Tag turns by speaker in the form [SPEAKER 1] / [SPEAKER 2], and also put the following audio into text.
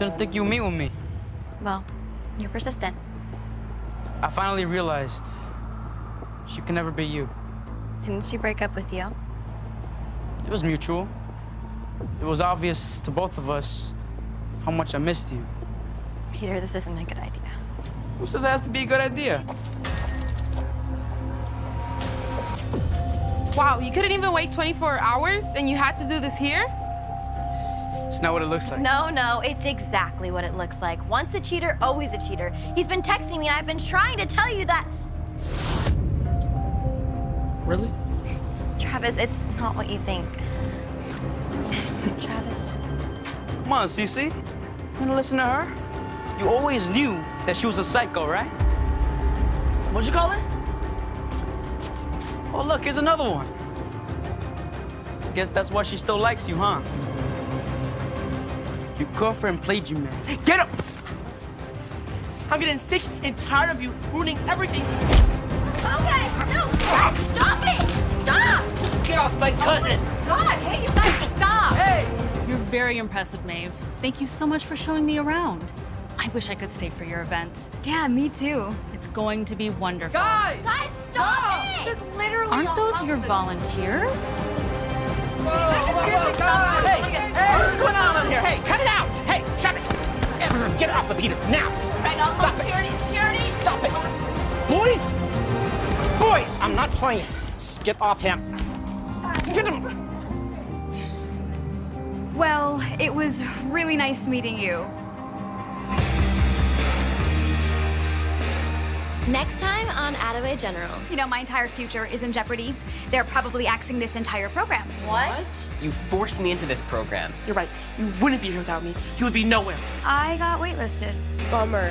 [SPEAKER 1] Didn't think you'd meet with me.
[SPEAKER 2] Well, you're persistent.
[SPEAKER 1] I finally realized she can never be you.
[SPEAKER 2] Didn't she break up with you?
[SPEAKER 1] It was mutual. It was obvious to both of us how much I missed you.
[SPEAKER 2] Peter, this isn't a good idea.
[SPEAKER 1] Who says it has to be a good idea?
[SPEAKER 3] Wow, you couldn't even wait 24 hours and you had to do this here?
[SPEAKER 1] It's not what it looks like.
[SPEAKER 2] No, no, it's exactly what it looks like. Once a cheater, always a cheater. He's been texting me, and I've been trying to tell you that.
[SPEAKER 1] Really?
[SPEAKER 2] Travis, it's not what you think. Travis.
[SPEAKER 1] Come on, Cece. You gonna listen to her? You always knew that she was a psycho, right? What'd you call her? Oh, look, here's another one. Guess that's why she still likes you, huh? Your girlfriend played you, man.
[SPEAKER 4] Get up! I'm getting sick and tired of you ruining everything.
[SPEAKER 2] Okay, no, stop, stop it! Stop!
[SPEAKER 4] Get off my oh cousin!
[SPEAKER 2] God, hey, you guys, stop!
[SPEAKER 4] Hey!
[SPEAKER 5] You're very impressive, Maeve. Thank you so much for showing me around. I wish I could stay for your event.
[SPEAKER 6] Yeah, me too.
[SPEAKER 5] It's going to be wonderful.
[SPEAKER 4] Guys!
[SPEAKER 2] Guys, stop it!
[SPEAKER 4] This literally
[SPEAKER 5] Aren't
[SPEAKER 4] a
[SPEAKER 5] those your volunteers?
[SPEAKER 4] Whoa, whoa, whoa, guys! Hey, hey, Peter, now! Stop it! Stop it! Boys! Boys! I'm not playing. Get off him. Get him!
[SPEAKER 6] Well, it was really nice meeting you.
[SPEAKER 2] Next time on Attaway General.
[SPEAKER 6] You know, my entire future is in jeopardy. They're probably axing this entire program.
[SPEAKER 2] What?
[SPEAKER 7] You forced me into this program.
[SPEAKER 4] You're right. You wouldn't be here without me. You would be nowhere.
[SPEAKER 6] I got waitlisted.
[SPEAKER 3] Bummer.